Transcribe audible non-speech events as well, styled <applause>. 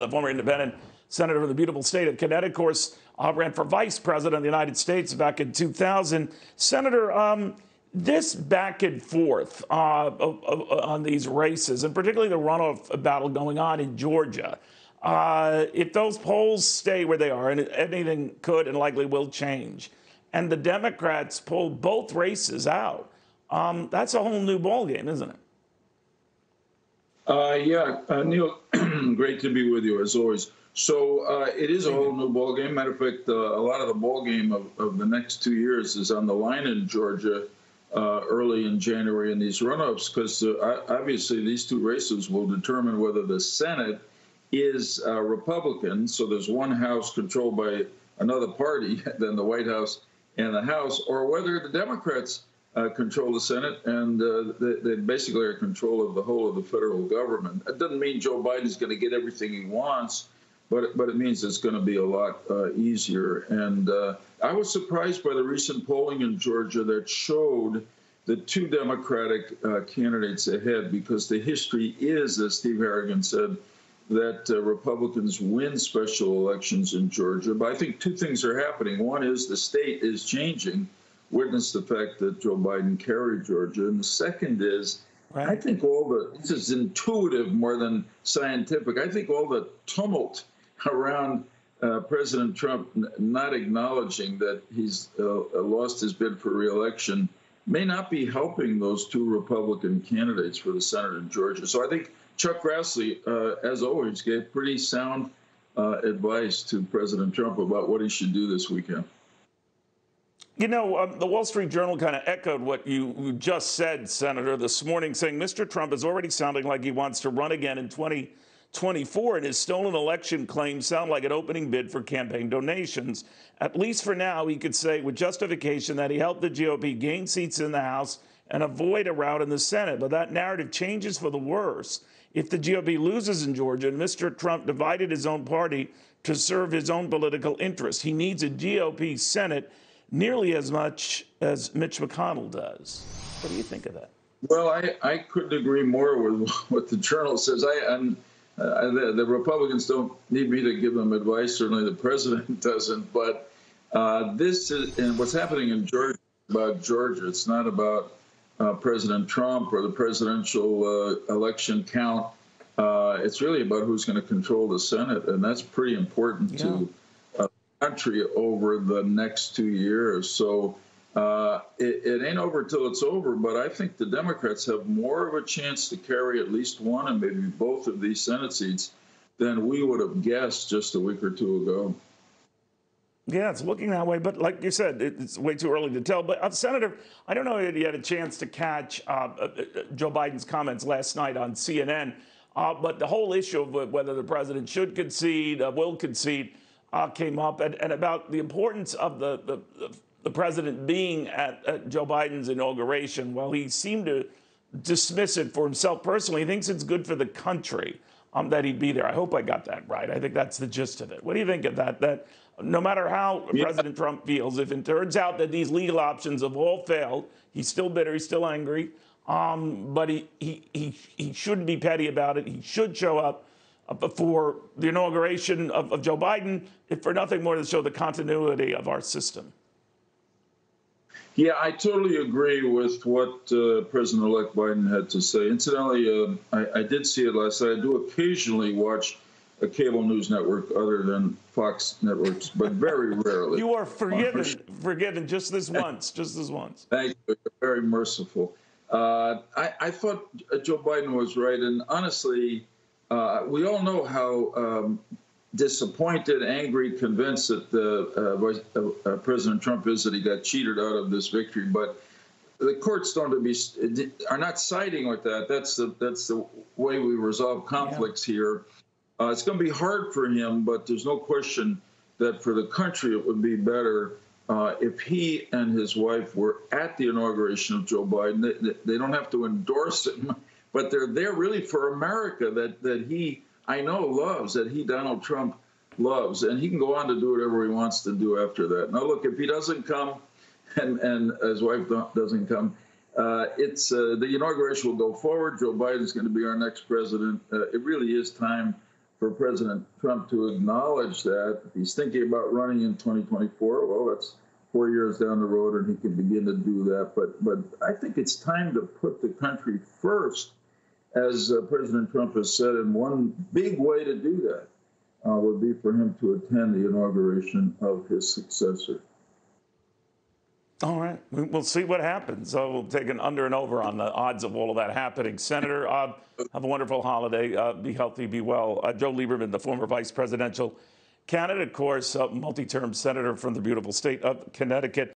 the former independent senator from the beautiful state of Connecticut, of course, uh, ran for vice president of the United States back in 2000. Senator, um, this back and forth uh, on these races, and particularly the runoff battle going on in Georgia, uh, if those polls stay where they are, and anything could and likely will change, and the Democrats pull both races out, um, that's a whole new ballgame, isn't it? Uh, yeah, uh, Neil, <clears throat> great to be with you as always. So uh, it is a whole new ball game. Matter of fact, uh, a lot of the ball game of, of, the next two years is on the line in Georgia uh, early in January in these runoffs, because uh, obviously these two races will determine whether the Senate is Republican. So there's one House controlled by another party <laughs> than the White House and the House, or whether the Democrats uh, control the Senate, and uh, they, they, basically are in control of the whole of the federal government. It doesn't mean Joe Biden's going to get everything he wants, but but it means it's going to be a lot uh, easier. And uh, I was surprised by the recent polling in Georgia that showed the two Democratic uh, candidates ahead because the history is, as Steve Harrigan said, that uh, Republicans win special elections in Georgia. But I think two things are happening. One is the state is changing witnessed the fact that Joe Biden carried Georgia. And the second is, right. I think all the, this is intuitive more than scientific. I think all the tumult around uh, President Trump not acknowledging that he's uh, uh, lost his bid for reelection may not be helping those two Republican candidates for the Senate in Georgia. So I think Chuck Grassley, uh, as always, gave pretty sound uh, advice to President Trump about what he should do this weekend. You know, um, the Wall Street Journal kind of echoed what you just said, Senator, this morning, saying Mr. Trump is already sounding like he wants to run again in 2024, and his stolen election claims sound like an opening bid for campaign donations. At least for now, he could say with justification that he helped the GOP gain seats in the House and avoid a rout in the Senate. But that narrative changes for the worse if the GOP loses in Georgia and Mr. Trump divided his own party to serve his own political interests. He needs a GOP Senate nearly as much as Mitch McConnell does. What do you think of that? Well, I, I couldn't agree more with <laughs> what the journal says. I, uh, the, the, Republicans don't need me to give them advice. Certainly, the president <laughs> doesn't. But uh, this is, and what's happening in Georgia about Georgia. It's not about uh, President Trump or the presidential uh, election count. Uh, it's really about who's going to control the Senate, and that's pretty important yeah. to country over the next two years. So uh, it, it, ain't over till it's over, but I think the Democrats have more of a chance to carry at least one and maybe both of these Senate seats than we would have guessed just a week or two ago. Yeah, it's looking that way, but like you said, it's way too early to tell. But uh, Senator, I don't know if you had a chance to catch uh, uh, uh Joe Biden's comments last night on CNN, uh, but the whole issue of whether the president should concede, will concede, uh, came up and, and, about the importance of the, the, the president being at, at, Joe Biden's inauguration. While he seemed to dismiss it for himself personally, he thinks it's good for the country um, that he'd be there. I hope I got that right. I think that's the gist of it. What do you think of that? That no matter how yeah. President Trump feels, if it turns out that these legal options have all failed, he's still bitter, he's still angry, um, but he, he, he, he shouldn't be petty about it. He should show up for the inauguration of, of Joe Biden, if for nothing more than show the continuity of our system. Yeah, I totally agree with what uh, President-elect Biden had to say. Incidentally, uh, I, I, did see it last night. I do occasionally watch a cable news network other than Fox networks, but very <laughs> rarely. you are forgiven, forgiven just this once, just this once. <laughs> Thank you. Very merciful. Uh, I, I, thought Joe Biden was right, and honestly, uh, we all know how um, disappointed, angry, convinced that the, uh, uh, President Trump is that he got cheated out of this victory. But the courts don't be are not siding with that. That's the that's the way we resolve conflicts yeah. here. Uh, it's going to be hard for him, but there's no question that for the country it would be better uh, if he and his wife were at the inauguration of Joe Biden. They, they don't have to endorse him but they're there really for America that that he I know loves that he Donald Trump loves, and he can go on to do whatever he wants to do after that. Now, look, if he doesn't come, and and his wife doesn't come, uh, it's uh, the inauguration will go forward. Joe Biden is going to be our next president. Uh, it really is time for President Trump to acknowledge that. He's thinking about running in 2024, well, that's four years down the road, and he can begin to do that. But but I think it's time to put the country first, as uh, President Trump has said. And one big way to do that uh, would be for him to attend the inauguration of his successor. All right, We- we'll see what happens. So we'll take an under and over on the odds of all of that happening. Senator, uh, have a wonderful holiday. Uh, be healthy, be well. Uh, Joe Lieberman, the former vice presidential candidate, of course, uh, multi-term senator from the beautiful state of Connecticut.